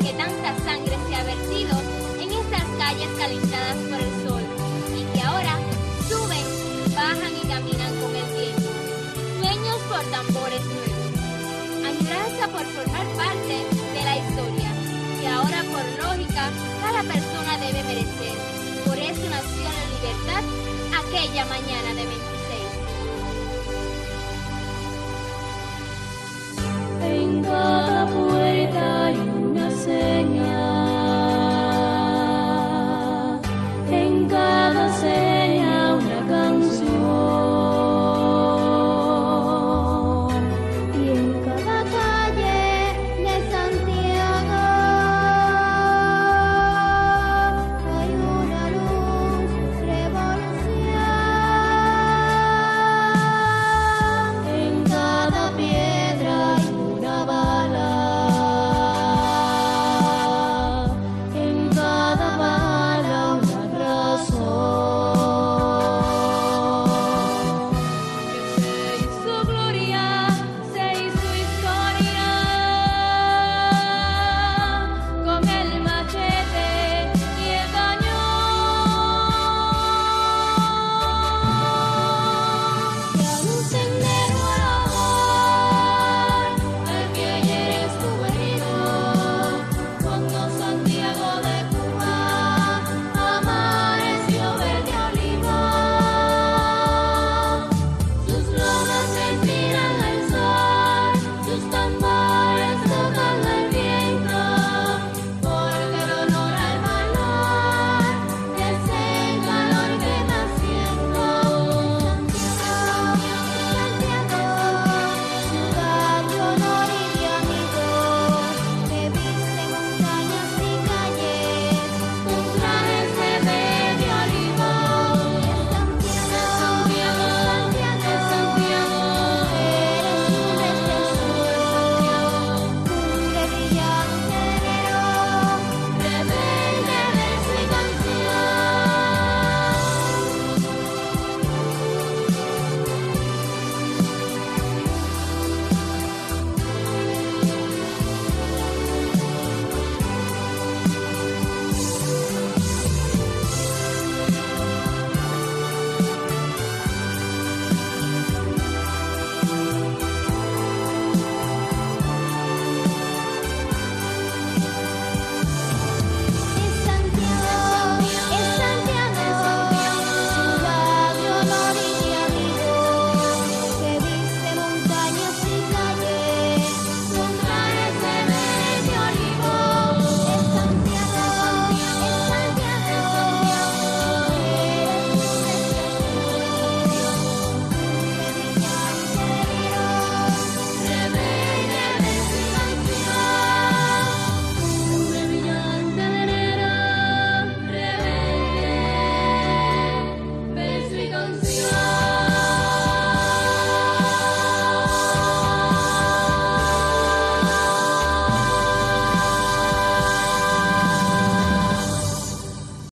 Que tanta sangre se ha vertido en estas calles calentadas por el sol y que ahora suben, bajan y caminan con el tiempo. Sueños por tambores nuevos. Añoranza por formar parte de la historia que ahora por lógica cada persona debe merecer. Por eso nació la libertad aquella mañana de 20